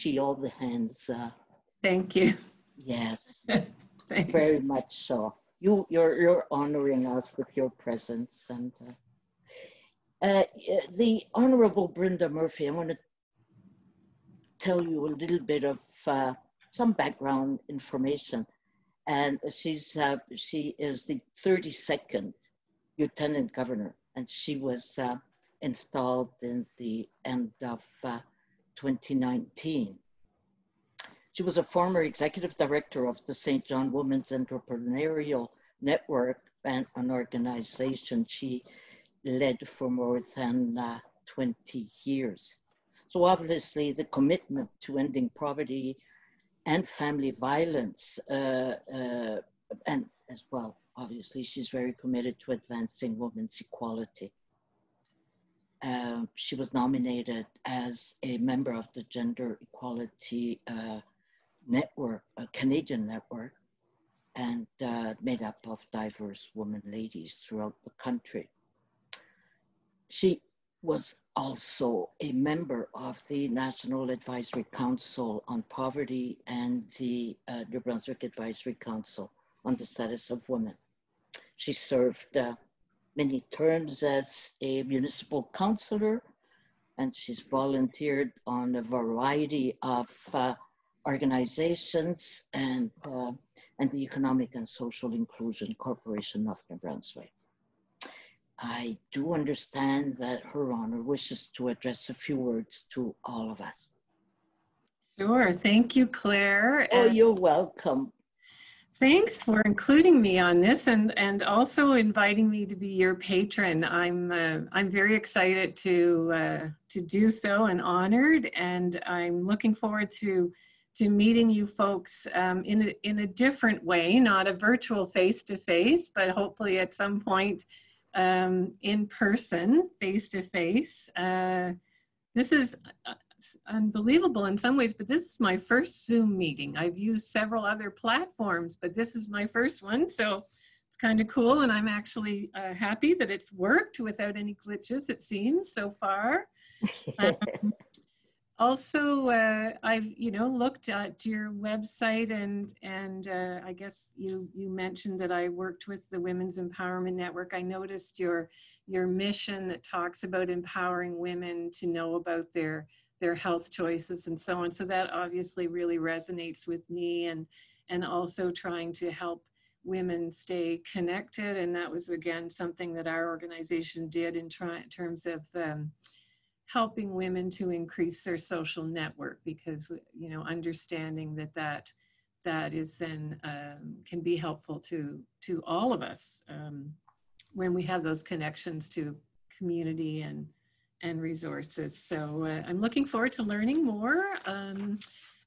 see all the hands. Uh, Thank you. yes, very much so. You, you're, you're honoring us with your presence. And uh, uh, the Honorable Brenda Murphy, I want to tell you a little bit of uh, some background information. And she's, uh, she is the 32nd Lieutenant Governor, and she was uh, installed in the end of uh, 2019. She was a former executive director of the St. John Women's Entrepreneurial Network and an organization she led for more than uh, 20 years. So obviously the commitment to ending poverty and family violence, uh, uh, and as well, obviously she's very committed to advancing women's equality. Uh, she was nominated as a member of the Gender Equality uh, Network, a Canadian network, and uh, made up of diverse women ladies throughout the country. She was also a member of the National Advisory Council on Poverty and the uh, New Brunswick Advisory Council on the Status of Women. She served uh, many terms as a municipal councillor, and she's volunteered on a variety of uh, organizations and, uh, and the Economic and Social Inclusion Corporation of New Brunswick. I do understand that Her Honor wishes to address a few words to all of us. Sure. Thank you, Claire. Oh, And you're welcome. Thanks for including me on this and, and also inviting me to be your patron. I'm, uh, I'm very excited to, uh, to do so and honored. And I'm looking forward to, to meeting you folks um, in, a, in a different way, not a virtual face-to-face, but hopefully at some point um, in person, face-to-face. Uh, this is uh, unbelievable in some ways, but this is my first Zoom meeting. I've used several other platforms, but this is my first one. So it's kind of cool. And I'm actually uh, happy that it's worked without any glitches, it seems, so far. Um, also, uh, I've you know looked at your website and and uh, I guess you you mentioned that I worked with the Women's Empowerment Network. I noticed your your mission that talks about empowering women to know about their their health choices and so on. So that obviously really resonates with me and and also trying to help women stay connected. And that was again something that our organization did in, try, terms of um, helping women to increase their social network because you know understanding that that that is then um, can be helpful to to all of us um, when we have those connections to community and and resources so uh, i'm looking forward to learning more um,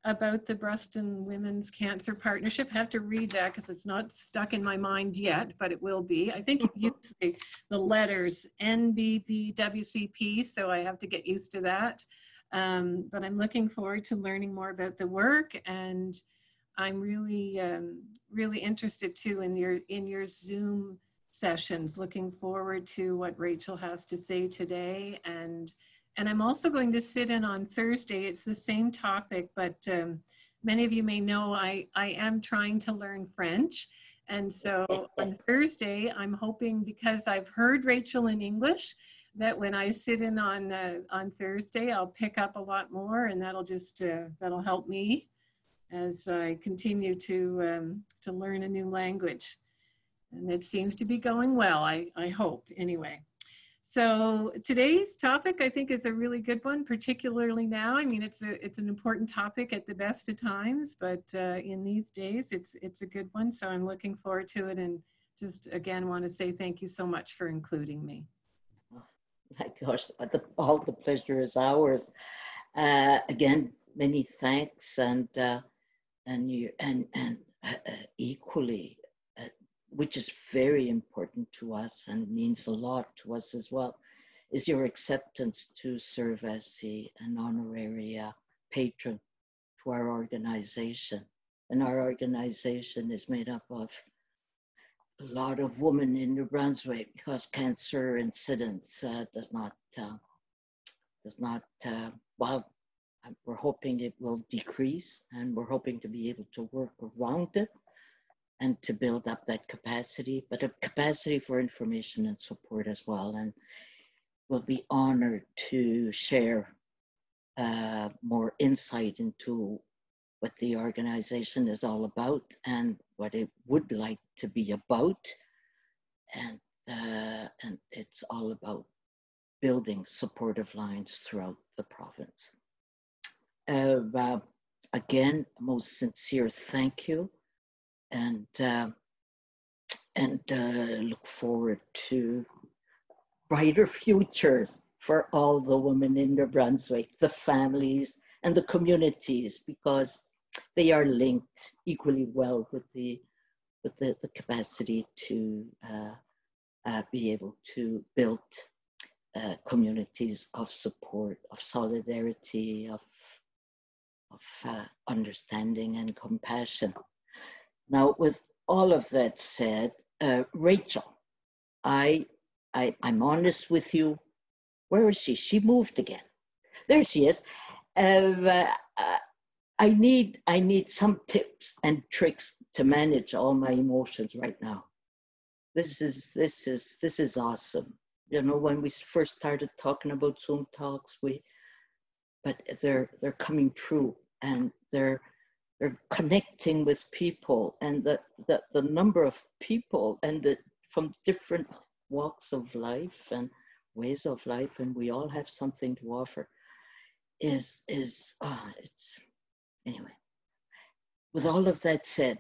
about the Bruston Women's Cancer Partnership. I have to read that because it's not stuck in my mind yet, but it will be. I think you use the, the letters NBBWCP, so I have to get used to that. Um, but I'm looking forward to learning more about the work and I'm really, um, really interested too in your, in your Zoom sessions. Looking forward to what Rachel has to say today and and I'm also going to sit in on Thursday. It's the same topic, but um, many of you may know I, I am trying to learn French. And so on Thursday, I'm hoping because I've heard Rachel in English, that when I sit in on uh, on Thursday, I'll pick up a lot more, and that'll just uh, that'll help me as I continue to um, to learn a new language. And it seems to be going well. I I hope anyway. So today's topic, I think, is a really good one, particularly now. I mean, it's a it's an important topic at the best of times, but uh, in these days, it's it's a good one. So I'm looking forward to it, and just again want to say thank you so much for including me. My gosh, the, all the pleasure is ours. Uh, again, many thanks, and uh, and you and and uh, equally which is very important to us and means a lot to us as well, is your acceptance to serve as the, an honorary uh, patron to our organization. And our organization is made up of a lot of women in New Brunswick because cancer incidence uh, does not, uh, does not, uh, well, we're hoping it will decrease and we're hoping to be able to work around it and to build up that capacity, but a capacity for information and support as well. And we'll be honored to share uh, more insight into what the organization is all about and what it would like to be about. And, uh, and it's all about building supportive lines throughout the province. Uh, again, most sincere thank you, and uh, and uh, look forward to brighter futures for all the women in New Brunswick, the families and the communities, because they are linked equally well with the with the, the capacity to uh, uh, be able to build uh, communities of support, of solidarity, of, of uh, understanding and compassion. Now, with all of that said, uh, Rachel, I, I, I'm honest with you. Where is she? She moved again. There she is. Uh, uh, I need I need some tips and tricks to manage all my emotions right now. This is this is this is awesome you know, when we first started talking about Zoom talks, we, but they're they're coming true and they're connecting with people and the the, the number of people and the from different walks of life and ways of life and we all have something to offer is is ah it's anyway with all of that said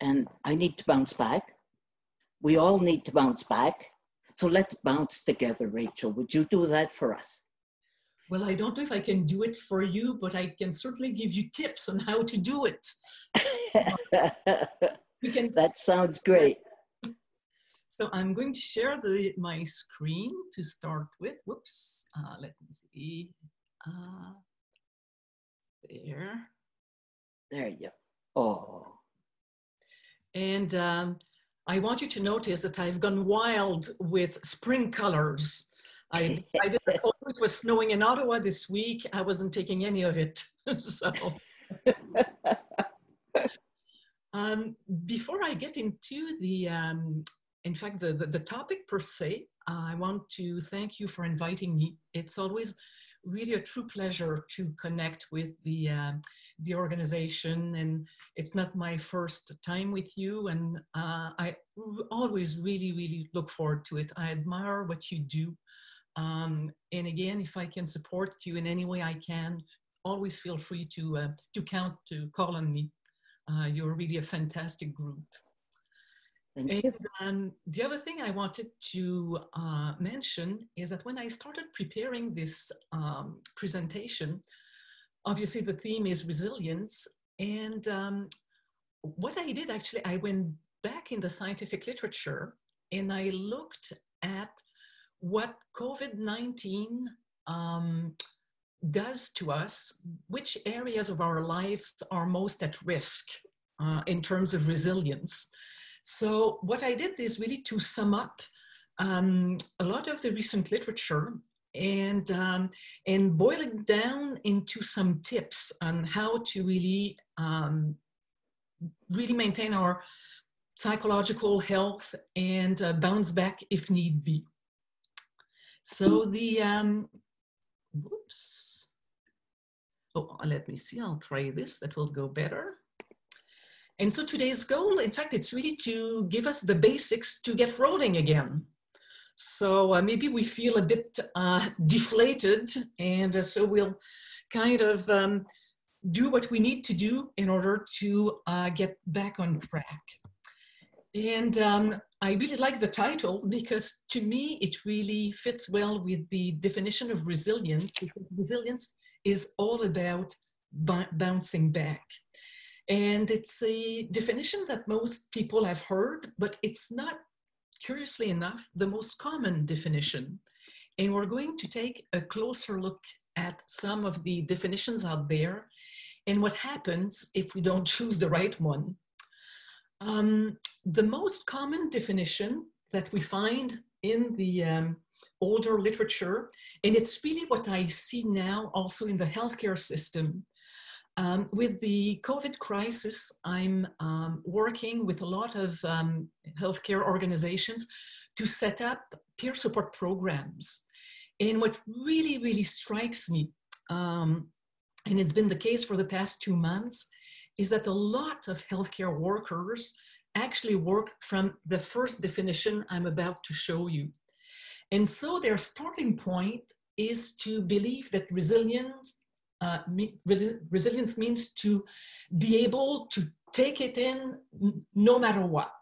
and i need to bounce back we all need to bounce back so let's bounce together, Rachel. Would you do that for us? Well, I don't know if I can do it for you, but I can certainly give you tips on how to do it. can, that sounds great. So I'm going to share the, my screen to start with. Whoops, uh, let me see. Uh, there. There you go. Oh. And um, I want you to notice that I've gone wild with spring colors. I, I did it was snowing in Ottawa this week. I wasn't taking any of it. so, um, before I get into the, um, in fact, the, the, the, topic per se, uh, I want to thank you for inviting me. It's always really a true pleasure to connect with the uh, the organization and it's not my first time with you and uh, i always really really look forward to it i admire what you do um, and again if i can support you in any way i can always feel free to uh, to count to call on me. Uh, you're really a fantastic group. Thank and um, the other thing I wanted to uh, mention is that when I started preparing this um, presentation, obviously the theme is resilience. And um, what I did actually, I went back in the scientific literature and I looked at what COVID 19 um, does to us, which areas of our lives are most at risk uh, in terms of resilience. So, what I did is really to sum up um, a lot of the recent literature and um, and boil it down into some tips on how to really um, really maintain our psychological health and uh, bounce back if need be. So the um, whoops. Oh, let me see. I'll try this. That will go better. And so today's goal, in fact, it's really to give us the basics to get rolling again. So uh, maybe we feel a bit uh, deflated, and uh, so we'll kind of um, do what we need to do in order to uh, get back on track. And um, I really like the title because to me it really fits well with the definition of resilience because resilience is all about bouncing back. And it's a definition that most people have heard, but it's not curiously enough, the most common definition. And we're going to take a closer look at some of the definitions out there and what happens if we don't choose the right one. Um, the most common definition that we find in the um, older literature, and it's really what I see now also in the healthcare system. Um, with the COVID crisis, I'm um, working with a lot of um, healthcare organizations to set up peer support programs. And what really, really strikes me, um, and it's been the case for the past two months, is that a lot of healthcare workers actually work from the first definition I'm about to show you. And so their starting point is to believe that resilience, uh, res resilience means to be able to take it in no matter what.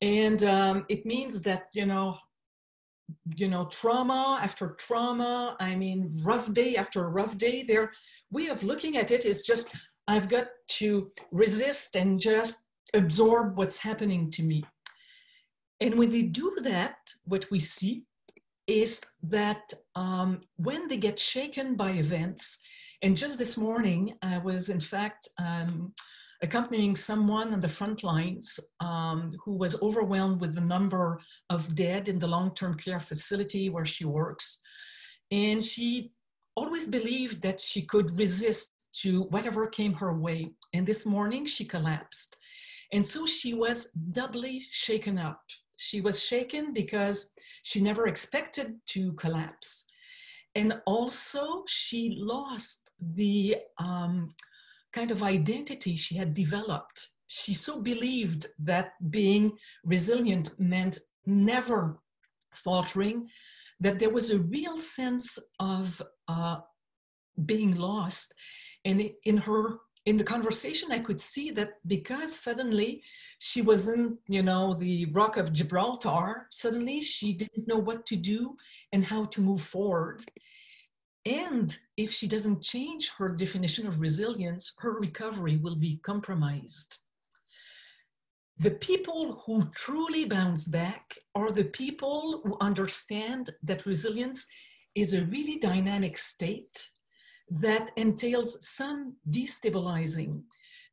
And um, it means that, you know, you know, trauma after trauma, I mean, rough day after rough day, their way of looking at it is just, I've got to resist and just absorb what's happening to me. And when they do that, what we see is that um, when they get shaken by events, and just this morning, I was in fact um, accompanying someone on the front lines um, who was overwhelmed with the number of dead in the long-term care facility where she works. And she always believed that she could resist to whatever came her way. And this morning she collapsed. And so she was doubly shaken up. She was shaken because she never expected to collapse. And also, she lost the um, kind of identity she had developed. She so believed that being resilient meant never faltering, that there was a real sense of uh, being lost. And in her in the conversation, I could see that because suddenly she wasn't, you know, the rock of Gibraltar, suddenly she didn't know what to do and how to move forward. And if she doesn't change her definition of resilience, her recovery will be compromised. The people who truly bounce back are the people who understand that resilience is a really dynamic state that entails some destabilizing.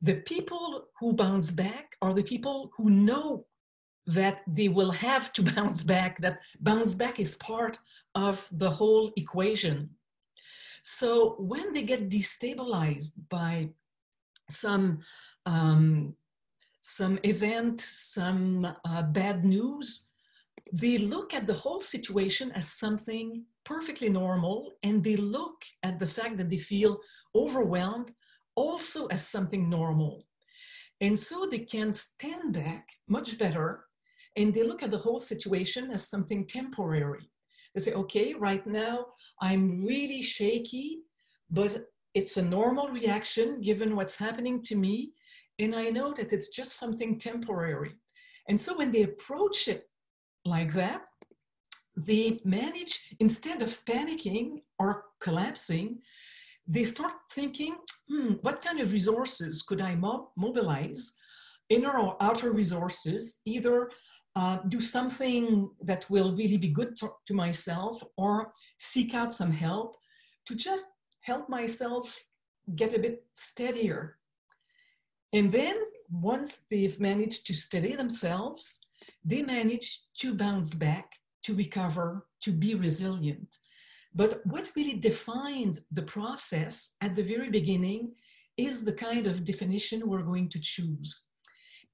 The people who bounce back are the people who know that they will have to bounce back, that bounce back is part of the whole equation. So when they get destabilized by some um, some event, some uh, bad news, they look at the whole situation as something perfectly normal and they look at the fact that they feel overwhelmed also as something normal. And so they can stand back much better and they look at the whole situation as something temporary. They say, okay, right now I'm really shaky, but it's a normal reaction given what's happening to me. And I know that it's just something temporary. And so when they approach it like that, they manage, instead of panicking or collapsing, they start thinking, hmm, what kind of resources could I mo mobilize, inner or outer resources, either uh, do something that will really be good to, to myself or seek out some help to just help myself get a bit steadier. And then once they've managed to steady themselves, they manage to bounce back to recover, to be resilient. But what really defined the process at the very beginning is the kind of definition we're going to choose.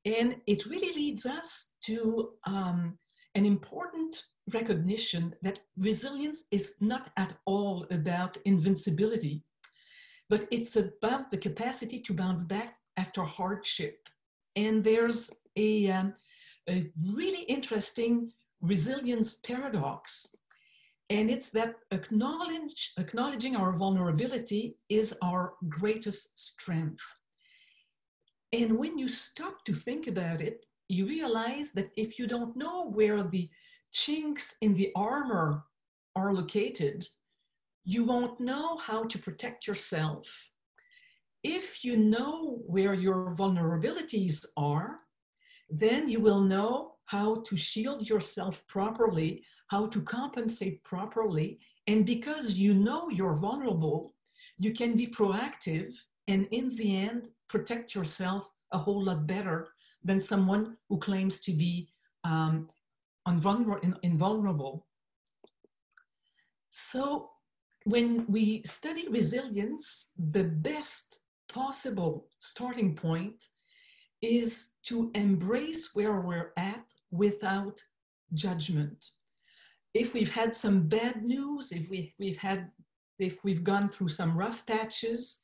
And it really leads us to um, an important recognition that resilience is not at all about invincibility, but it's about the capacity to bounce back after hardship. And there's a, um, a really interesting resilience paradox. And it's that acknowledge, acknowledging our vulnerability is our greatest strength. And when you stop to think about it, you realize that if you don't know where the chinks in the armor are located, you won't know how to protect yourself. If you know where your vulnerabilities are, then you will know how to shield yourself properly, how to compensate properly. And because you know you're vulnerable, you can be proactive and in the end, protect yourself a whole lot better than someone who claims to be um, invulnerable. So when we study resilience, the best possible starting point is to embrace where we're at without judgment. If we've had some bad news, if we, we've had, if we've gone through some rough patches,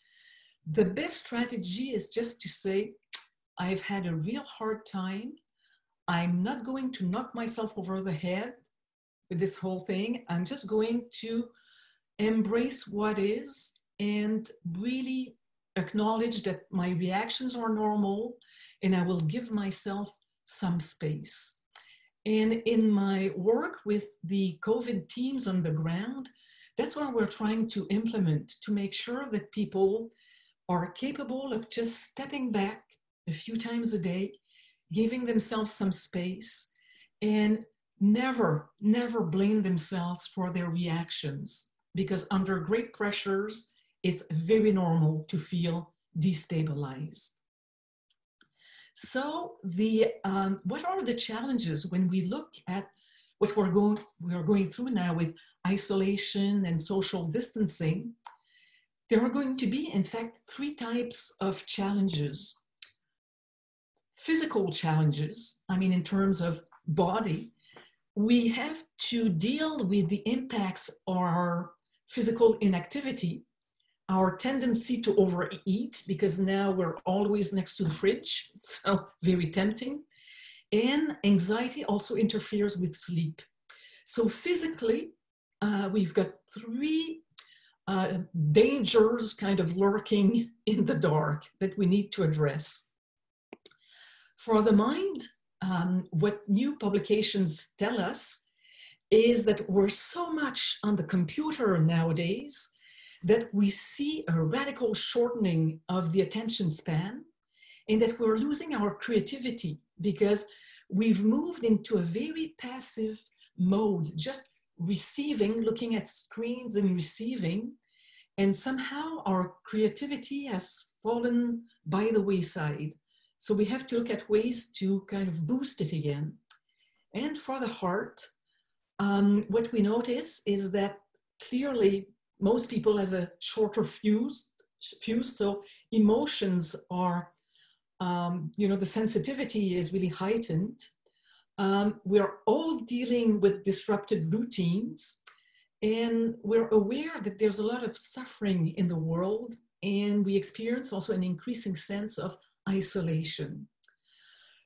the best strategy is just to say, I've had a real hard time. I'm not going to knock myself over the head with this whole thing. I'm just going to embrace what is and really acknowledge that my reactions are normal and I will give myself some space. And in my work with the COVID teams on the ground, that's what we're trying to implement to make sure that people are capable of just stepping back a few times a day, giving themselves some space, and never, never blame themselves for their reactions because under great pressures, it's very normal to feel destabilized. So the, um, what are the challenges when we look at what we're going, we're going through now with isolation and social distancing? There are going to be, in fact, three types of challenges. Physical challenges, I mean, in terms of body, we have to deal with the impacts of our physical inactivity, our tendency to overeat, because now we're always next to the fridge, so very tempting, and anxiety also interferes with sleep. So physically, uh, we've got three uh, dangers kind of lurking in the dark that we need to address. For the mind, um, what new publications tell us is that we're so much on the computer nowadays that we see a radical shortening of the attention span and that we're losing our creativity because we've moved into a very passive mode, just receiving, looking at screens and receiving. And somehow our creativity has fallen by the wayside. So we have to look at ways to kind of boost it again. And for the heart, um, what we notice is that clearly most people have a shorter fuse, fuse so emotions are, um, you know, the sensitivity is really heightened. Um, we're all dealing with disrupted routines and we're aware that there's a lot of suffering in the world and we experience also an increasing sense of isolation.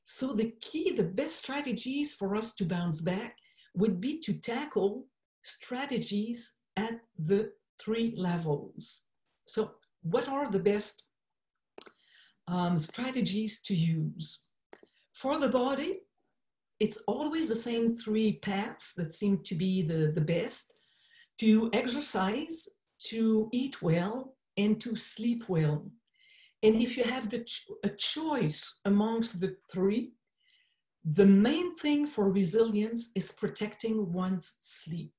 So the key, the best strategies for us to bounce back would be to tackle strategies at the three levels. So what are the best um, strategies to use? For the body, it's always the same three paths that seem to be the, the best to exercise, to eat well, and to sleep well. And if you have the ch a choice amongst the three, the main thing for resilience is protecting one's sleep.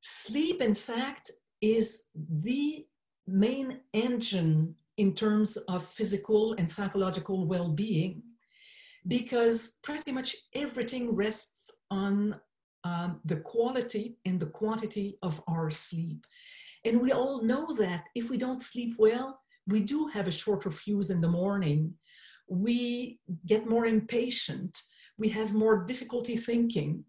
Sleep, in fact, is the main engine in terms of physical and psychological well being because pretty much everything rests on um, the quality and the quantity of our sleep. And we all know that if we don't sleep well, we do have a shorter fuse in the morning we get more impatient, we have more difficulty thinking.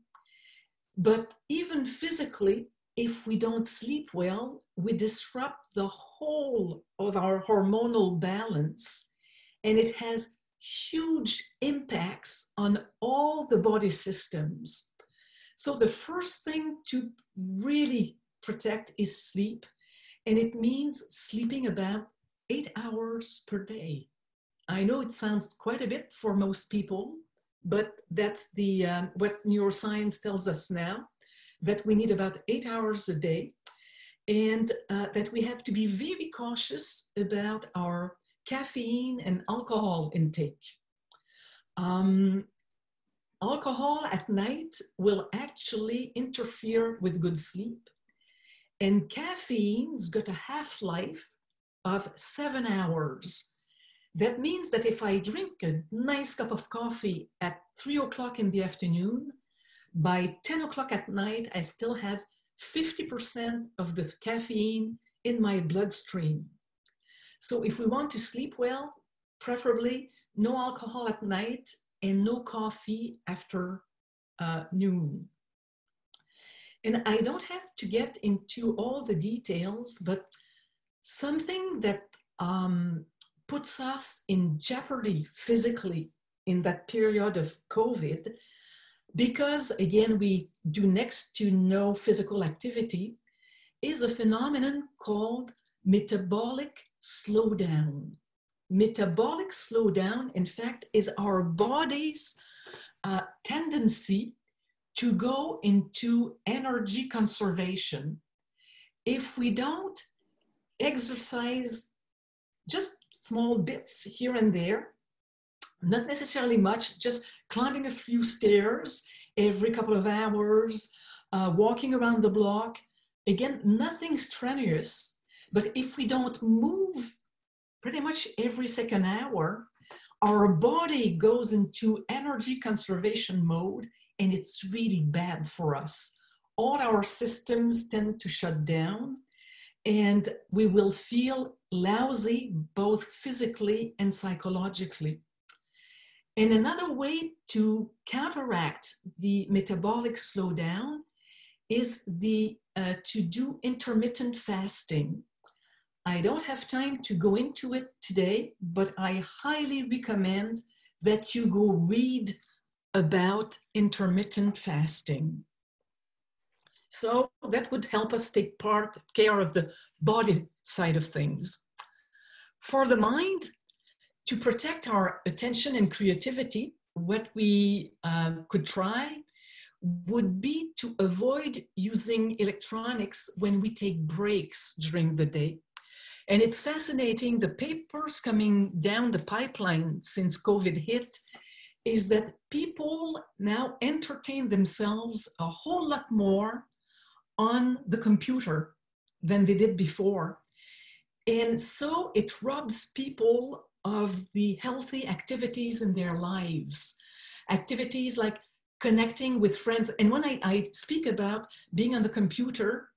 But even physically, if we don't sleep well, we disrupt the whole of our hormonal balance, and it has huge impacts on all the body systems. So, the first thing to really protect is sleep, and it means sleeping about eight hours per day. I know it sounds quite a bit for most people, but that's the um, what neuroscience tells us now that we need about eight hours a day and uh, that we have to be very cautious about our caffeine and alcohol intake. Um, alcohol at night will actually interfere with good sleep and caffeine's got a half-life of seven hours that means that if I drink a nice cup of coffee at three o'clock in the afternoon, by 10 o'clock at night, I still have 50% of the caffeine in my bloodstream. So if we want to sleep well, preferably no alcohol at night and no coffee after uh, noon. And I don't have to get into all the details, but something that um, puts us in jeopardy physically in that period of COVID, because again, we do next to no physical activity, is a phenomenon called metabolic slowdown. Metabolic slowdown, in fact, is our body's uh, tendency to go into energy conservation. If we don't exercise just small bits here and there, not necessarily much, just climbing a few stairs every couple of hours, uh, walking around the block. Again, nothing strenuous, but if we don't move pretty much every second hour, our body goes into energy conservation mode and it's really bad for us. All our systems tend to shut down and we will feel lousy both physically and psychologically. And another way to counteract the metabolic slowdown is the uh, to do intermittent fasting. I don't have time to go into it today, but I highly recommend that you go read about intermittent fasting. So that would help us take part care of the body side of things. For the mind, to protect our attention and creativity, what we uh, could try would be to avoid using electronics when we take breaks during the day. And it's fascinating, the papers coming down the pipeline since COVID hit is that people now entertain themselves a whole lot more on the computer than they did before. And so it robs people of the healthy activities in their lives. Activities like connecting with friends. And when I, I speak about being on the computer,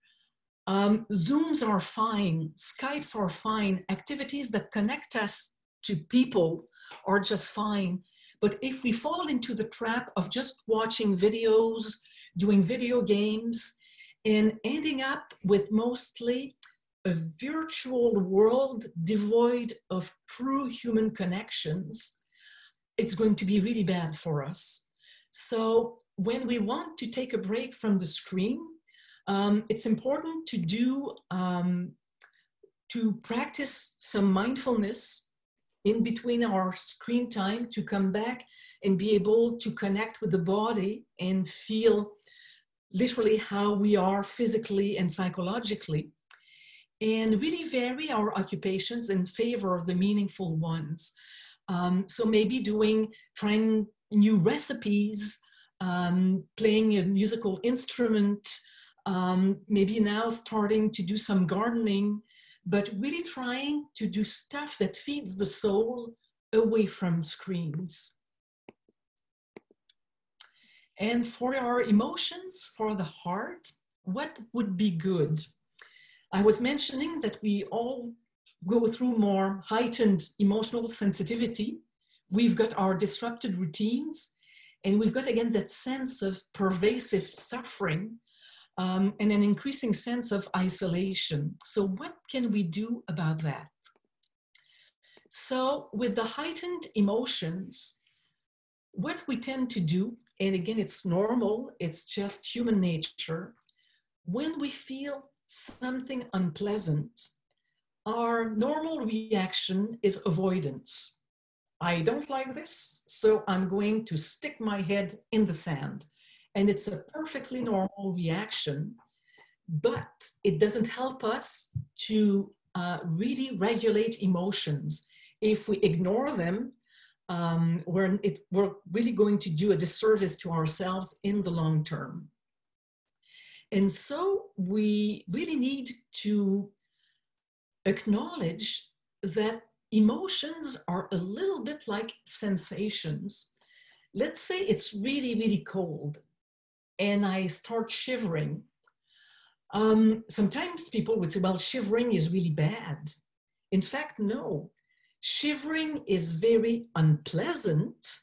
um, Zooms are fine, Skypes are fine, activities that connect us to people are just fine. But if we fall into the trap of just watching videos, doing video games, and ending up with mostly a virtual world devoid of true human connections, it's going to be really bad for us. So when we want to take a break from the screen, um, it's important to do um, to practice some mindfulness in between our screen time to come back and be able to connect with the body and feel literally how we are physically and psychologically and really vary our occupations in favor of the meaningful ones um, so maybe doing trying new recipes um, playing a musical instrument um, maybe now starting to do some gardening, but really trying to do stuff that feeds the soul away from screens. And for our emotions, for the heart, what would be good? I was mentioning that we all go through more heightened emotional sensitivity. We've got our disrupted routines, and we've got again that sense of pervasive suffering um, and an increasing sense of isolation. So, what can we do about that? So, with the heightened emotions, what we tend to do, and again, it's normal, it's just human nature, when we feel something unpleasant, our normal reaction is avoidance. I don't like this, so I'm going to stick my head in the sand. And it's a perfectly normal reaction, but it doesn't help us to uh, really regulate emotions. If we ignore them, um, we're, it, we're really going to do a disservice to ourselves in the long term. And so we really need to acknowledge that emotions are a little bit like sensations. Let's say it's really, really cold and I start shivering. Um, sometimes people would say, well, shivering is really bad. In fact, no. Shivering is very unpleasant,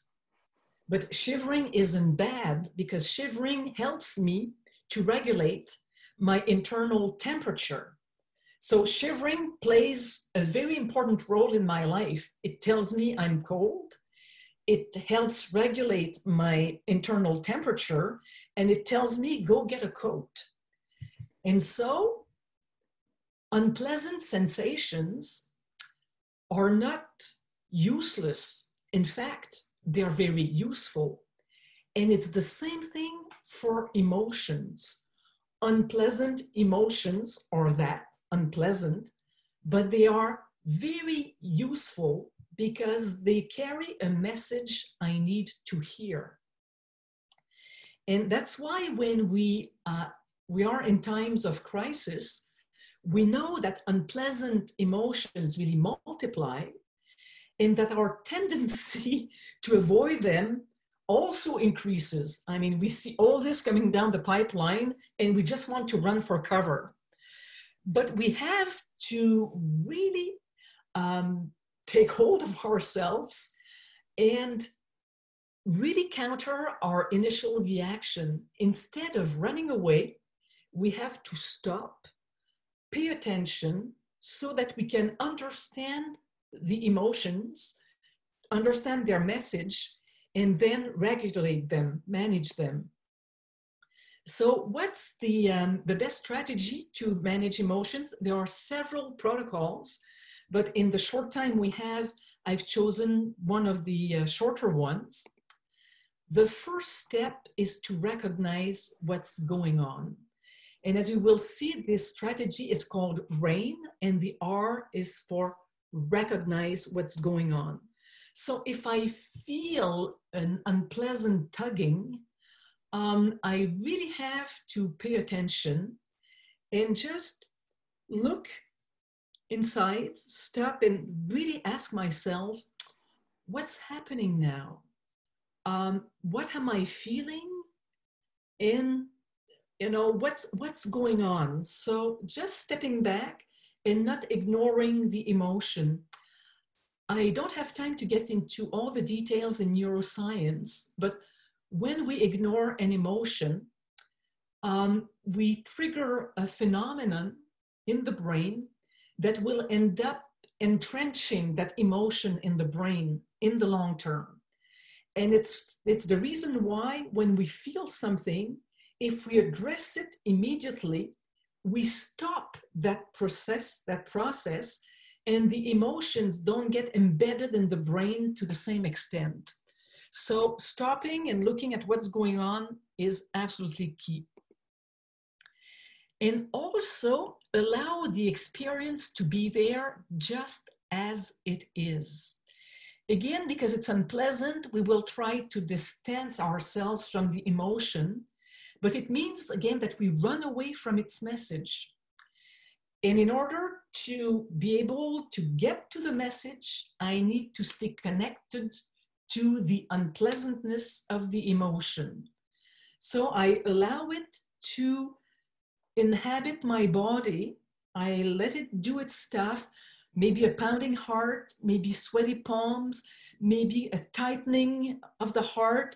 but shivering isn't bad because shivering helps me to regulate my internal temperature. So shivering plays a very important role in my life. It tells me I'm cold. It helps regulate my internal temperature and it tells me go get a coat. And so unpleasant sensations are not useless. In fact, they're very useful. And it's the same thing for emotions. Unpleasant emotions are that unpleasant, but they are very useful because they carry a message I need to hear. And that's why when we, uh, we are in times of crisis, we know that unpleasant emotions really multiply and that our tendency to avoid them also increases. I mean, we see all this coming down the pipeline and we just want to run for cover. But we have to really um, take hold of ourselves and really counter our initial reaction. Instead of running away, we have to stop, pay attention so that we can understand the emotions, understand their message, and then regulate them, manage them. So what's the, um, the best strategy to manage emotions? There are several protocols, but in the short time we have, I've chosen one of the uh, shorter ones. The first step is to recognize what's going on. And as you will see, this strategy is called RAIN, and the R is for recognize what's going on. So if I feel an unpleasant tugging, um, I really have to pay attention and just look inside, stop and really ask myself, what's happening now? Um, what am I feeling? And you know what's what's going on? So just stepping back and not ignoring the emotion. I don't have time to get into all the details in neuroscience, but when we ignore an emotion, um, we trigger a phenomenon in the brain that will end up entrenching that emotion in the brain in the long term. And it's, it's the reason why when we feel something, if we address it immediately, we stop that process, that process, and the emotions don't get embedded in the brain to the same extent. So stopping and looking at what's going on is absolutely key. And also allow the experience to be there just as it is. Again, because it's unpleasant, we will try to distance ourselves from the emotion, but it means again that we run away from its message. And in order to be able to get to the message, I need to stay connected to the unpleasantness of the emotion. So I allow it to inhabit my body. I let it do its stuff, maybe a pounding heart, maybe sweaty palms, maybe a tightening of the heart.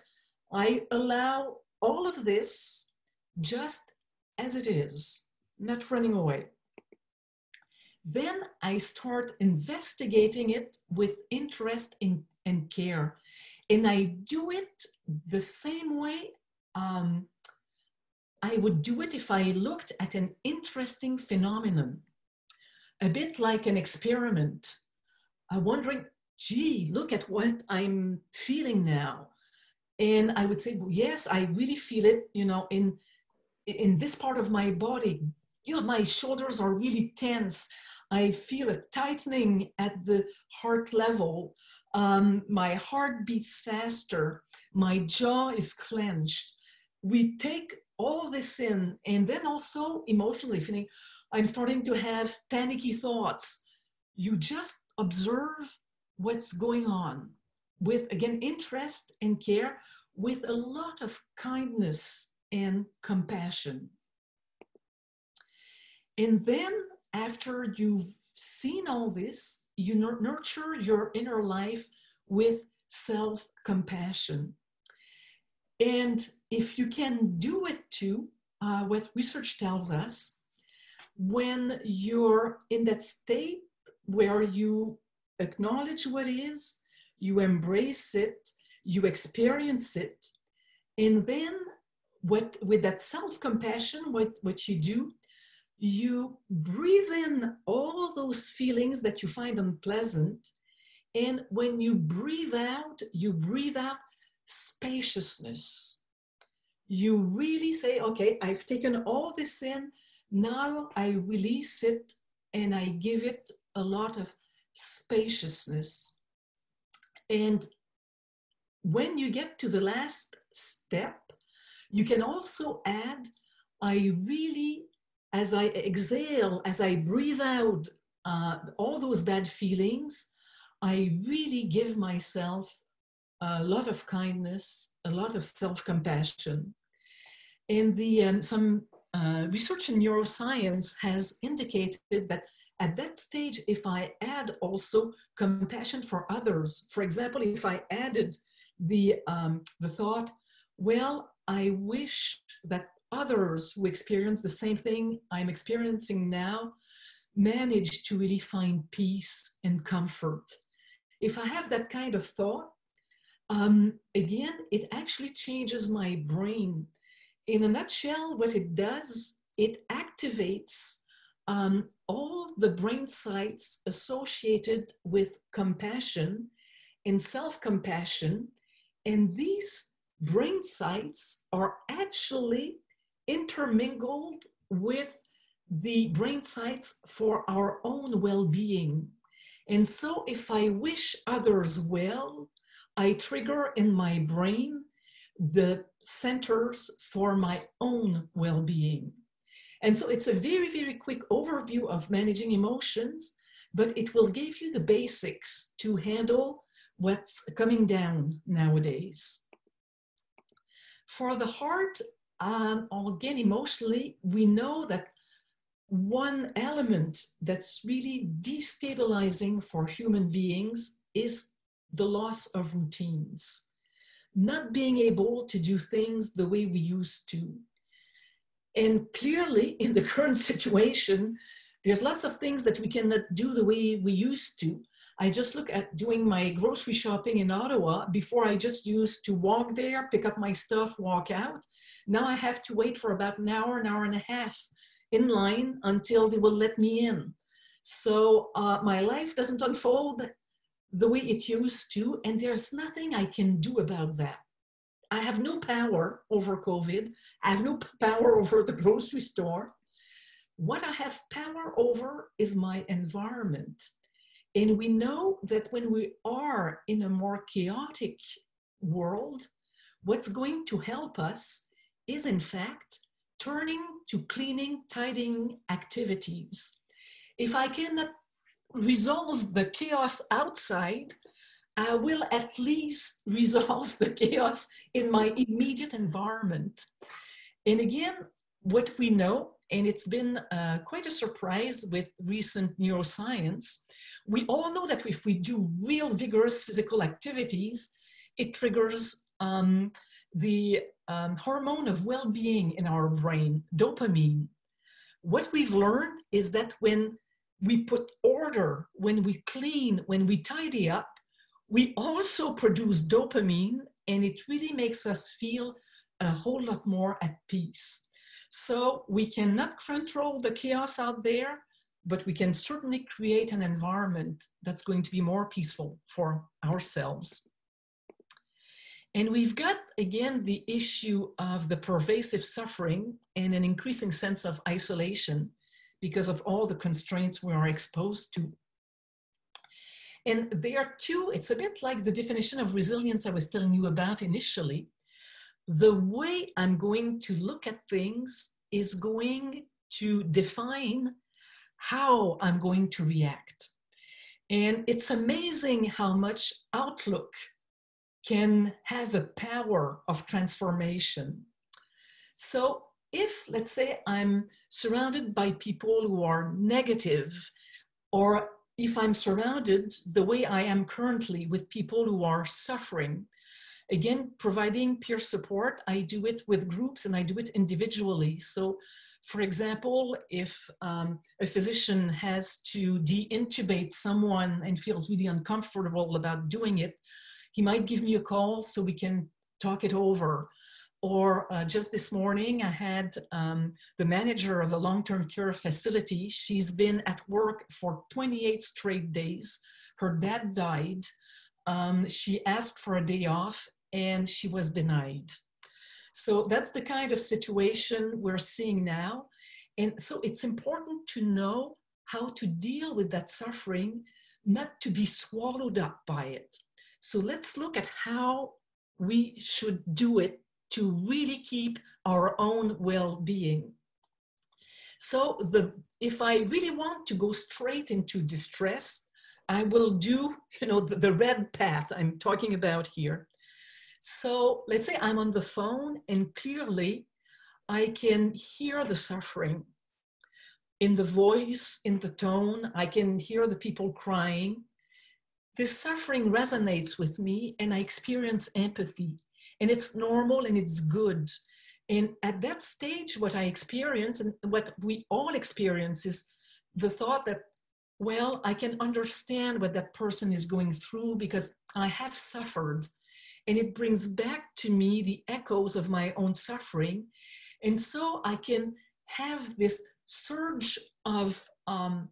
I allow all of this just as it is, not running away. Then I start investigating it with interest in, and care. And I do it the same way um, I would do it if I looked at an interesting phenomenon, a bit like an experiment, I'm wondering, gee, look at what I'm feeling now. And I would say, well, yes, I really feel it, you know, in, in this part of my body. Know, my shoulders are really tense. I feel a tightening at the heart level. Um, my heart beats faster. My jaw is clenched. We take all this in, and then also emotionally feeling, I'm starting to have panicky thoughts. You just observe what's going on with, again, interest and care, with a lot of kindness and compassion. And then, after you've seen all this, you nurture your inner life with self compassion. And if you can do it too, uh, what research tells us, when you're in that state where you acknowledge what is, you embrace it, you experience it, and then what with that self-compassion, what, what you do, you breathe in all those feelings that you find unpleasant. And when you breathe out, you breathe out spaciousness. You really say, okay, I've taken all this in. Now I release it and I give it a lot of spaciousness. And when you get to the last step, you can also add, I really, as I exhale, as I breathe out uh, all those bad feelings, I really give myself a lot of kindness, a lot of self compassion. And the, um, some uh, research in neuroscience has indicated that at that stage, if I add also compassion for others, for example, if I added the, um, the thought, well, I wish that others who experience the same thing I'm experiencing now manage to really find peace and comfort. If I have that kind of thought, um, again, it actually changes my brain. In a nutshell, what it does, it activates um, all the brain sites associated with compassion and self compassion. And these brain sites are actually intermingled with the brain sites for our own well being. And so, if I wish others well, I trigger in my brain the centers for my own well being. And so it's a very, very quick overview of managing emotions, but it will give you the basics to handle what's coming down nowadays. For the heart, um, again, emotionally, we know that one element that's really destabilizing for human beings is the loss of routines, not being able to do things the way we used to. And clearly, in the current situation, there's lots of things that we cannot do the way we used to. I just look at doing my grocery shopping in Ottawa. Before, I just used to walk there, pick up my stuff, walk out. Now I have to wait for about an hour, an hour and a half in line until they will let me in. So uh, my life doesn't unfold the way it used to, and there's nothing I can do about that. I have no power over COVID. I have no power over the grocery store. What I have power over is my environment. And we know that when we are in a more chaotic world, what's going to help us is, in fact, turning to cleaning, tidying activities. If I cannot resolve the chaos outside, I will at least resolve the chaos in my immediate environment. And again, what we know, and it's been uh, quite a surprise with recent neuroscience, we all know that if we do real vigorous physical activities, it triggers um, the um, hormone of well being in our brain, dopamine. What we've learned is that when we put order, when we clean, when we tidy up, we also produce dopamine and it really makes us feel a whole lot more at peace. So we cannot control the chaos out there, but we can certainly create an environment that's going to be more peaceful for ourselves. And we've got, again, the issue of the pervasive suffering and an increasing sense of isolation because of all the constraints we are exposed to and there too, it's a bit like the definition of resilience I was telling you about initially. The way I'm going to look at things is going to define how I'm going to react. And it's amazing how much outlook can have a power of transformation. So if, let's say, I'm surrounded by people who are negative, or if I'm surrounded the way I am currently with people who are suffering, again, providing peer support, I do it with groups and I do it individually. So for example, if um, a physician has to de-intubate someone and feels really uncomfortable about doing it, he might give me a call so we can talk it over. Or uh, just this morning, I had um, the manager of a long-term care facility. She's been at work for 28 straight days. Her dad died. Um, she asked for a day off and she was denied. So that's the kind of situation we're seeing now. And so it's important to know how to deal with that suffering, not to be swallowed up by it. So let's look at how we should do it to really keep our own well-being. So the, if I really want to go straight into distress, I will do, you know, the, the red path I'm talking about here. So let's say I'm on the phone and clearly I can hear the suffering in the voice, in the tone. I can hear the people crying. This suffering resonates with me and I experience empathy. And it's normal and it's good. And at that stage, what I experience and what we all experience is the thought that, well, I can understand what that person is going through because I have suffered and it brings back to me the echoes of my own suffering. And so I can have this surge of um,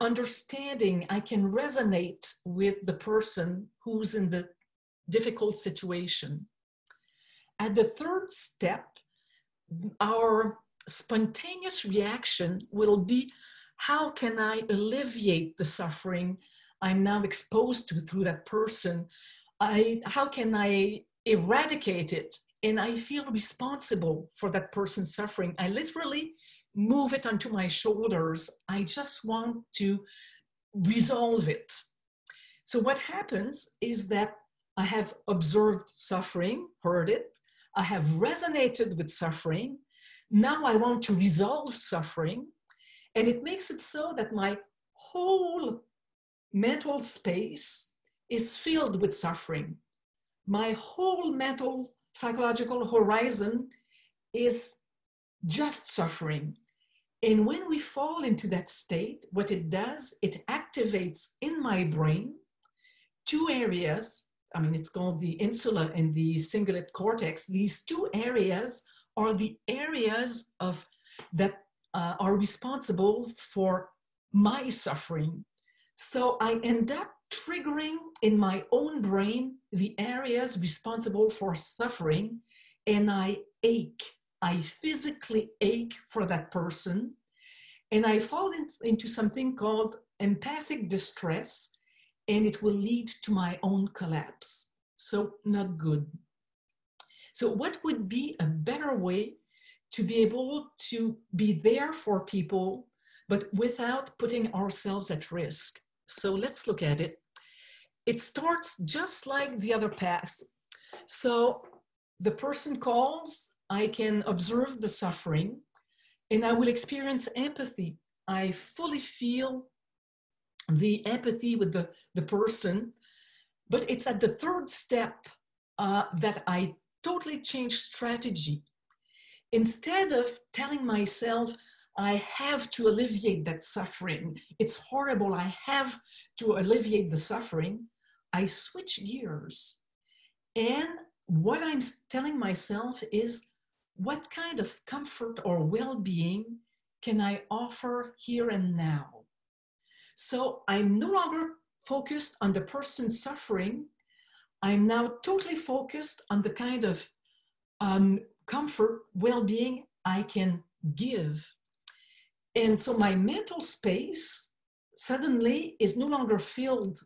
understanding. I can resonate with the person who's in the difficult situation. At the third step, our spontaneous reaction will be how can I alleviate the suffering I'm now exposed to through that person I, how can I eradicate it? And I feel responsible for that person's suffering. I literally move it onto my shoulders. I just want to resolve it. So what happens is that I have observed suffering, heard it, I have resonated with suffering. Now I want to resolve suffering. And it makes it so that my whole mental space is filled with suffering. My whole mental psychological horizon is just suffering. And when we fall into that state, what it does, it activates in my brain two areas. I mean, it's called the insula and the cingulate cortex. These two areas are the areas of that uh, are responsible for my suffering. So I end up triggering in my own brain the areas responsible for suffering, and I ache. I physically ache for that person, and I fall in, into something called empathic distress, and it will lead to my own collapse. So, not good. So, what would be a better way to be able to be there for people, but without putting ourselves at risk? So, let's look at it it starts just like the other path. So the person calls, I can observe the suffering, and I will experience empathy. I fully feel the empathy with the, the person, but it's at the third step uh, that I totally change strategy. Instead of telling myself, I have to alleviate that suffering. It's horrible. I have to alleviate the suffering. I switch gears. And what I'm telling myself is what kind of comfort or well being can I offer here and now? So I'm no longer focused on the person suffering. I'm now totally focused on the kind of um, comfort, well being I can give. And so my mental space suddenly is no longer filled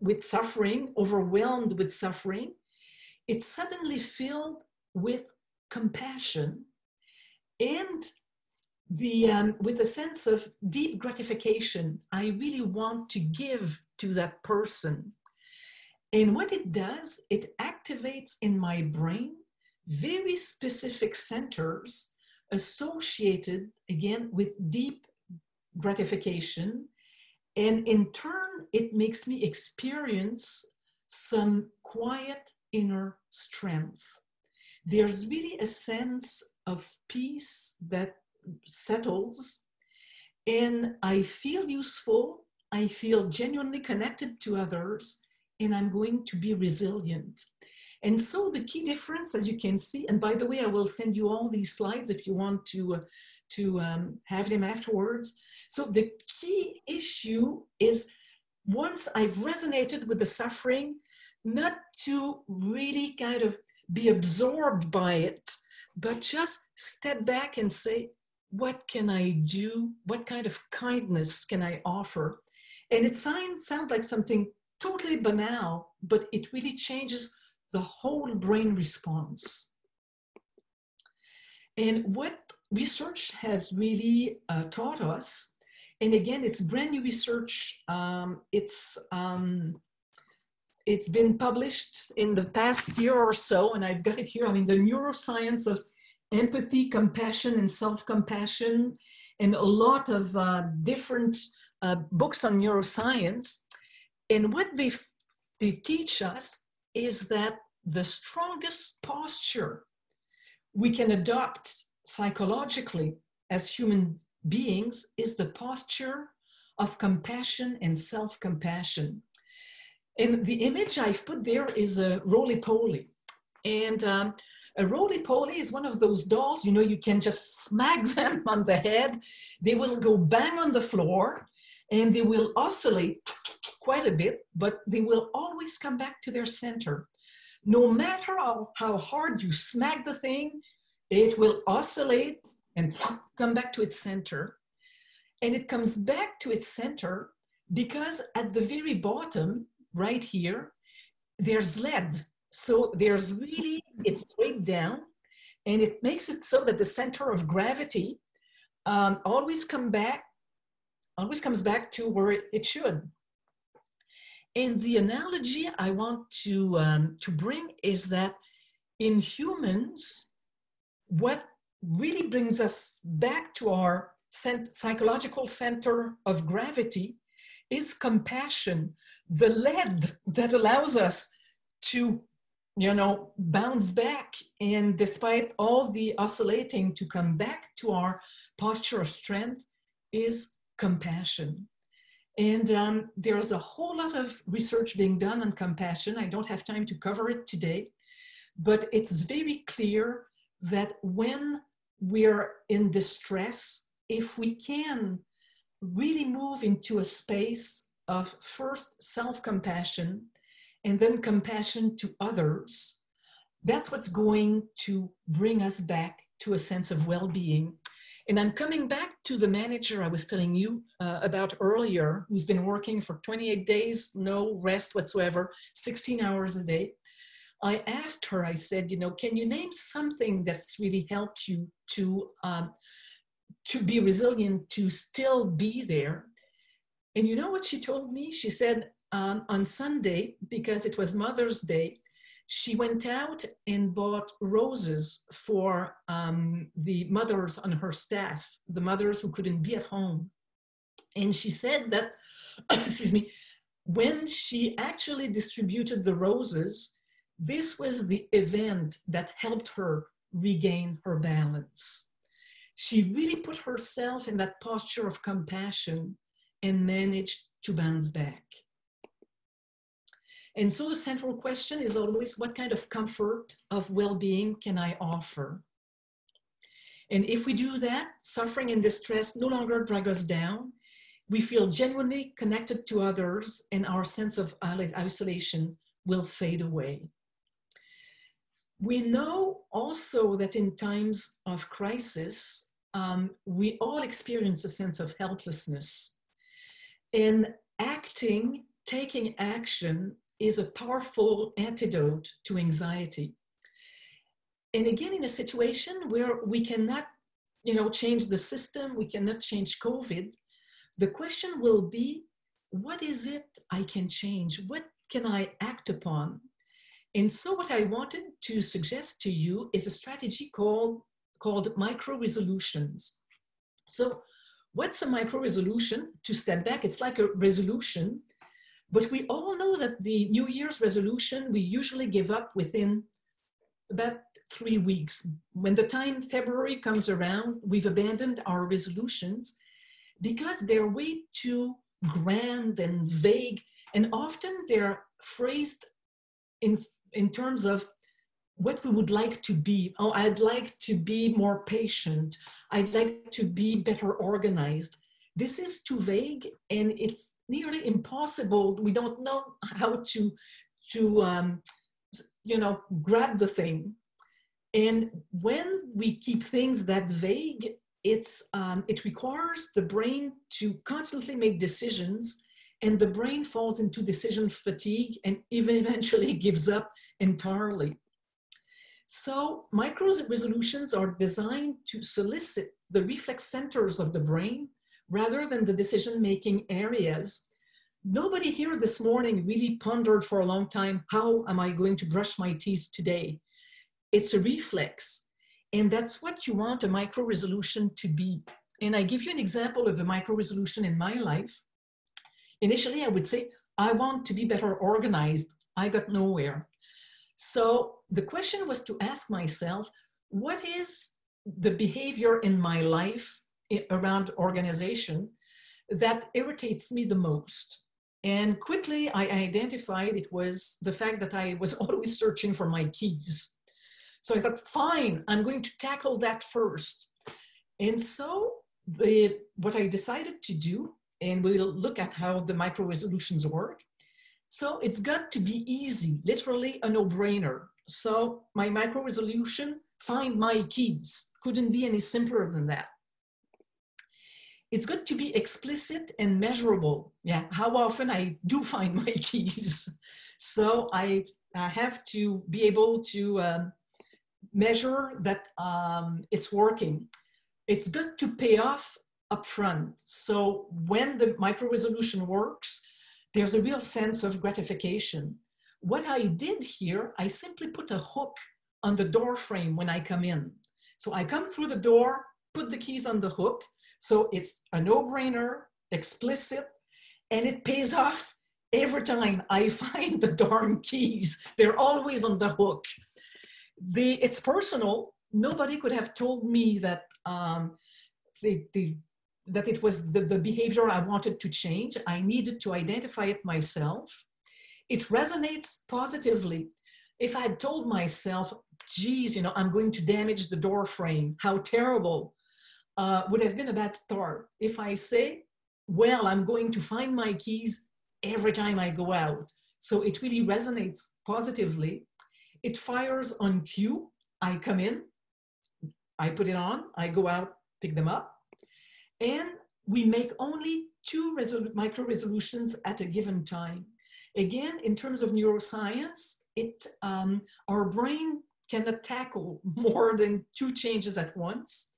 with suffering, overwhelmed with suffering, it's suddenly filled with compassion and the um, with a sense of deep gratification i really want to give to that person and what it does it activates in my brain very specific centers associated again with deep gratification. And in turn, it makes me experience some quiet inner strength. There's really a sense of peace that settles, and I feel useful. I feel genuinely connected to others, and I'm going to be resilient. And so the key difference, as you can see, and by the way, I will send you all these slides if you want to, uh, to um, have them afterwards. So the key issue is once I've resonated with the suffering, not to really kind of be absorbed by it, but just step back and say, what can I do? What kind of kindness can I offer? And it sounds, sounds like something totally banal, but it really changes the whole brain response. And what research has really uh, taught us, and again, it's brand new research. Um, it's um, it's been published in the past year or so, and I've got it here. I mean, the neuroscience of empathy, compassion, and self-compassion, and a lot of uh, different uh, books on neuroscience. And what they they teach us is that the strongest posture we can adopt psychologically as human beings is the posture of compassion and self compassion. And the image I've put there is a roly poly. And um, a roly poly is one of those dolls, you know, you can just smack them on the head. They will go bang on the floor and they will oscillate quite a bit, but they will always come back to their center. No matter how, how hard you smack the thing, it will oscillate and come back to its center. And it comes back to its center because at the very bottom, right here, there's lead. So there's really, it's weighed down and it makes it so that the center of gravity um, always come back always comes back to where it, it should. And the analogy I want to, um, to bring is that in humans, what really brings us back to our psychological center of gravity is compassion, the lead that allows us to, you know, bounce back and despite all the oscillating to come back to our posture of strength is compassion. And um, there's a whole lot of research being done on compassion. I don't have time to cover it today, but it's very clear that when we're in distress, if we can really move into a space of first self compassion and then compassion to others, that's what's going to bring us back to a sense of well being and I'm coming back to the manager I was telling you uh, about earlier, who's been working for 28 days, no rest whatsoever, 16 hours a day. I asked her, I said, you know, can you name something that's really helped you to, um, to be resilient, to still be there? And you know what she told me? She said, um, on Sunday, because it was Mother's Day, she went out and bought roses for um, the mothers on her staff, the mothers who couldn't be at home. And she said that, excuse me, when she actually distributed the roses, this was the event that helped her regain her balance. She really put herself in that posture of compassion and managed to bounce back. And so the central question is always what kind of comfort, of well being can I offer? And if we do that, suffering and distress no longer drag us down. We feel genuinely connected to others, and our sense of isolation will fade away. We know also that in times of crisis, um, we all experience a sense of helplessness. And acting, taking action, is a powerful antidote to anxiety. And again, in a situation where we cannot, you know, change the system, we cannot change COVID, the question will be, what is it I can change? What can I act upon? And so what I wanted to suggest to you is a strategy called called micro resolutions. So what's a micro resolution? To step back, it's like a resolution, but we all know that the New Year's resolution, we usually give up within about three weeks. When the time February comes around, we've abandoned our resolutions because they're way too grand and vague, and often they're phrased in, in terms of what we would like to be. Oh, I'd like to be more patient. I'd like to be better organized. This is too vague and it's nearly impossible. We don't know how to, to um, you know, grab the thing. And when we keep things that vague, it's, um, it requires the brain to constantly make decisions and the brain falls into decision fatigue and even eventually gives up entirely. So micro resolutions are designed to solicit the reflex centers of the brain rather than the decision-making areas. Nobody here this morning really pondered for a long time, how am I going to brush my teeth today? It's a reflex. And that's what you want a micro resolution to be. And I give you an example of a micro resolution in my life. Initially, I would say, I want to be better organized. I got nowhere. So the question was to ask myself, what is the behavior in my life around organization that irritates me the most? And quickly I identified it was the fact that I was always searching for my keys. So I thought, fine, I'm going to tackle that first. And so the, what I decided to do, and we'll look at how the micro resolutions work. So it's got to be easy, literally a no-brainer. So my micro resolution, find my keys. Couldn't be any simpler than that. It's got to be explicit and measurable. Yeah, how often I do find my keys. So I, I have to be able to um, measure that um, it's working. It's good to pay off upfront. So when the micro resolution works, there's a real sense of gratification. What I did here, I simply put a hook on the door frame when I come in. So I come through the door, put the keys on the hook. So it's a no-brainer, explicit, and it pays off every time I find the darn keys. They're always on the hook. The, it's personal. Nobody could have told me that um, the, the, that it was the, the behavior I wanted to change. I needed to identify it myself it resonates positively. If I had told myself, geez, you know, I'm going to damage the door frame, how terrible, uh, would have been a bad start. If I say, well, I'm going to find my keys every time I go out. So it really resonates positively. It fires on cue. I come in, I put it on, I go out, pick them up. And we make only two micro resolutions at a given time. Again, in terms of neuroscience, it, um, our brain cannot tackle more than two changes at once.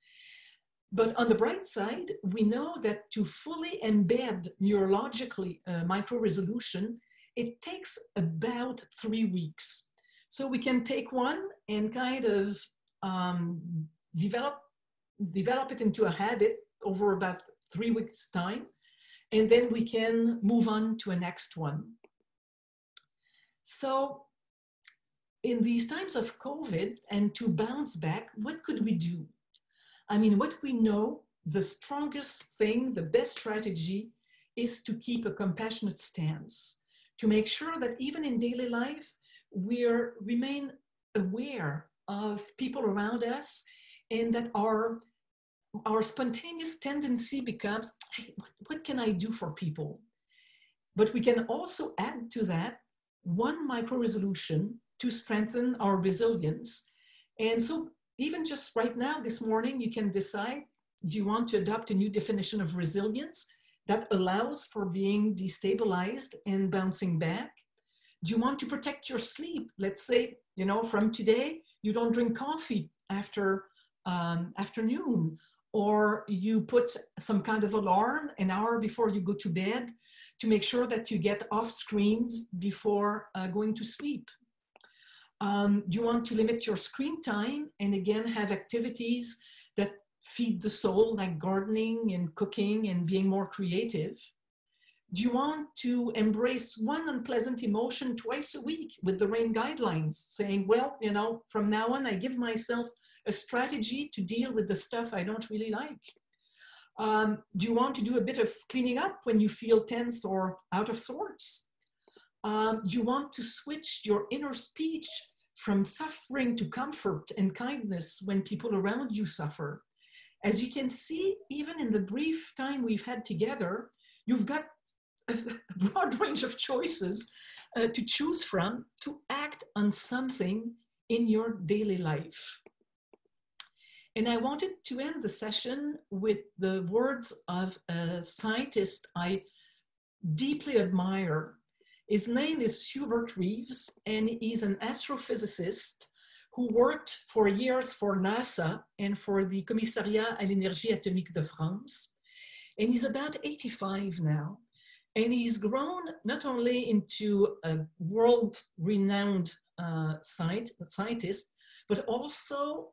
But on the bright side, we know that to fully embed neurologically uh, micro resolution, it takes about three weeks. So we can take one and kind of um, develop, develop it into a habit over about three weeks time. And then we can move on to a next one. So in these times of COVID and to bounce back, what could we do? I mean, what we know, the strongest thing, the best strategy is to keep a compassionate stance, to make sure that even in daily life, we remain aware of people around us and that our, our spontaneous tendency becomes, hey, what, what can I do for people? But we can also add to that one micro resolution to strengthen our resilience. And so even just right now, this morning, you can decide, do you want to adopt a new definition of resilience that allows for being destabilized and bouncing back? Do you want to protect your sleep? Let's say, you know, from today, you don't drink coffee after um, afternoon, or you put some kind of alarm an hour before you go to bed to make sure that you get off screens before uh, going to sleep. Um, you want to limit your screen time and again have activities that feed the soul, like gardening and cooking and being more creative? Do you want to embrace one unpleasant emotion twice a week with the RAIN guidelines, saying, well, you know, from now on, I give myself a strategy to deal with the stuff I don't really like? Um, do you want to do a bit of cleaning up when you feel tense or out of sorts? Um, you want to switch your inner speech from suffering to comfort and kindness when people around you suffer. As you can see, even in the brief time we've had together, you've got a broad range of choices uh, to choose from to act on something in your daily life. And I wanted to end the session with the words of a scientist I deeply admire his name is Hubert Reeves, and he's an astrophysicist who worked for years for NASA and for the Commissariat à l'énergie atomique de France. And he's about 85 now. And he's grown not only into a world renowned uh, scientist, but also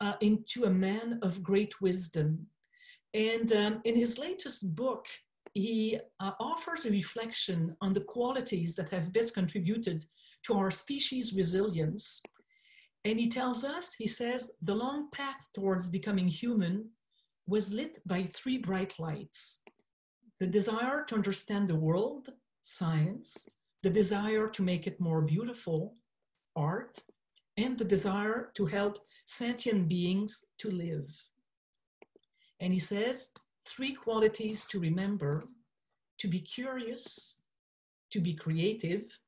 uh, into a man of great wisdom. And um, in his latest book, he uh, offers a reflection on the qualities that have best contributed to our species' resilience. And he tells us, he says, the long path towards becoming human was lit by three bright lights the desire to understand the world, science, the desire to make it more beautiful, art, and the desire to help sentient beings to live. And he says, three qualities to remember to be curious, to be creative,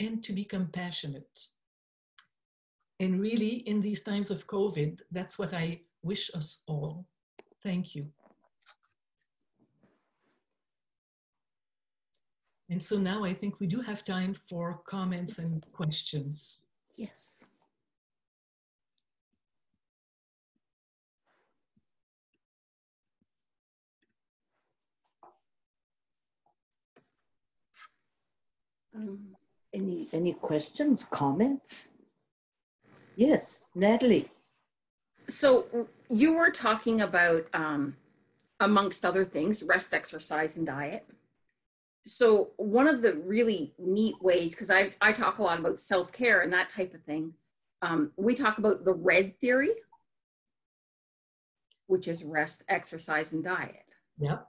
and to be compassionate. And really, in these times of COVID, that's what I wish us all. Thank you. And so now I think we do have time for comments and questions. Yes. Um, any any questions, comments? Yes, Natalie. So you were talking about, um, amongst other things, rest, exercise, and diet. So one of the really neat ways, because I I talk a lot about self care and that type of thing. Um, we talk about the red theory, which is rest, exercise, and diet. Yep.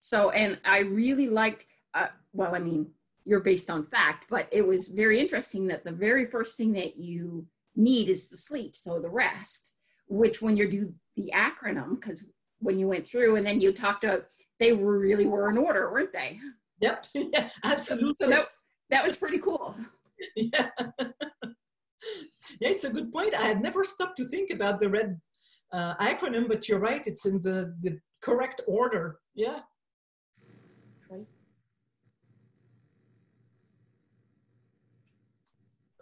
So, and I really liked. Uh, well, I mean, you're based on fact, but it was very interesting that the very first thing that you need is the sleep, so the rest, which when you do the acronym, because when you went through and then you talked about, they were, really were in order, weren't they? Yep, yeah, absolutely. So that, that was pretty cool. yeah. yeah, it's a good point. I had never stopped to think about the red uh, acronym, but you're right, it's in the, the correct order. Yeah.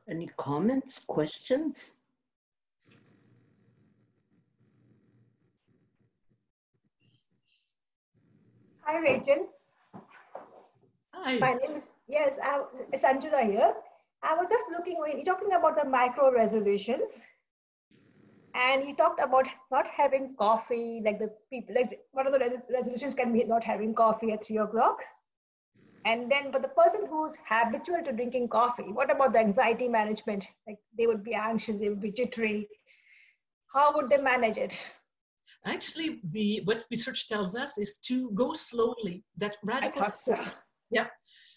Any comments, questions? Hi, Rachel. Hi. My name is, yes, I, it's Angela here. I was just looking, you're talking about the micro resolutions. And you talked about not having coffee, like the people, like one of the res resolutions can be not having coffee at three o'clock. And then, but the person who's habitual to drinking coffee, what about the anxiety management? Like they would be anxious, they would be jittery. How would they manage it? Actually, the what research tells us is to go slowly. That radical. I thought so. Yeah.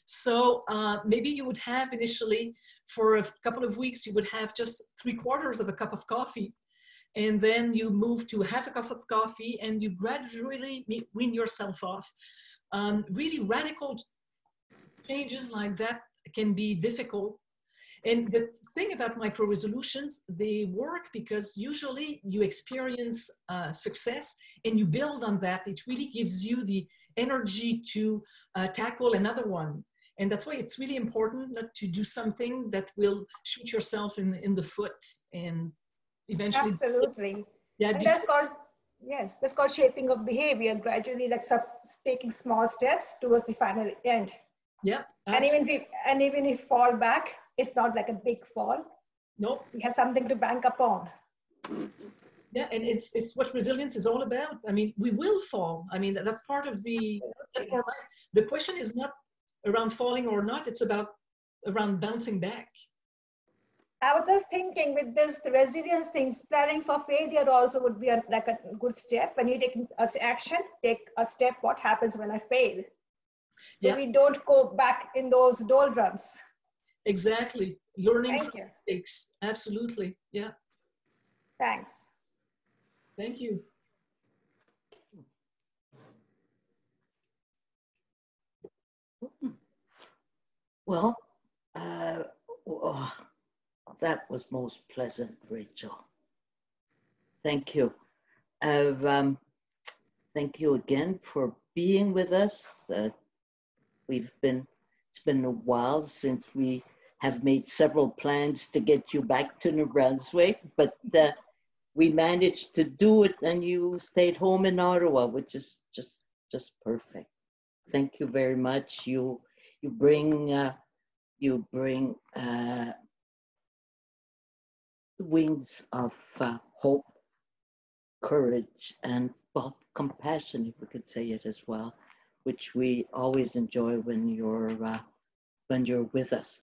So uh, maybe you would have initially, for a couple of weeks, you would have just three quarters of a cup of coffee, and then you move to half a cup of coffee, and you gradually wean yourself off. Um, really radical changes like that can be difficult. And the thing about micro resolutions, they work because usually you experience uh, success and you build on that. It really gives you the energy to uh, tackle another one. And that's why it's really important not to do something that will shoot yourself in, in the foot and eventually. Absolutely. Yeah, and that's called, yes, that's called shaping of behavior, gradually like taking small steps towards the final end. Yeah. And even if and even if fall back, it's not like a big fall. No, We have something to bank upon. yeah, and it's it's what resilience is all about. I mean, we will fall. I mean, that's part of the that's part of. The question is not around falling or not. It's about around bouncing back. I was just thinking with this the resilience things, planning for failure also would be a, like a good step. When you take a action, take a step. What happens when I fail? So Yeah. we don't go back in those doldrums. Exactly. Learning Thank from you. mistakes. Absolutely. Yeah. Thanks. Thank you. Well, uh, oh, that was most pleasant, Rachel. Thank you. Uh, um, thank you again for being with us. Uh, we've been, it's been a while since we have made several plans to get you back to New Brunswick, but uh, we managed to do it and you stayed home in Ottawa, which is just, just perfect. Thank you very much. You, you bring, uh, you bring uh, wings of uh, hope, courage, and well, compassion, if we could say it as well, which we always enjoy when you're uh, when you're with us.